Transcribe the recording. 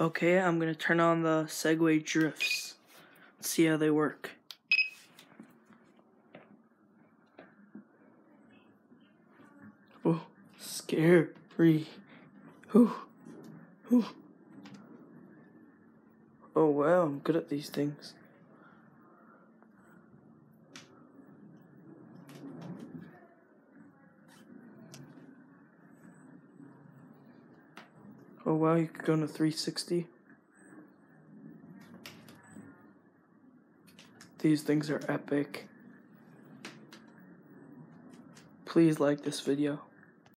Okay, I'm gonna turn on the Segway drifts. Let's see how they work. Oh, scary. Ooh. Ooh. Oh wow, I'm good at these things. Oh wow, you could go into 360. These things are epic. Please like this video.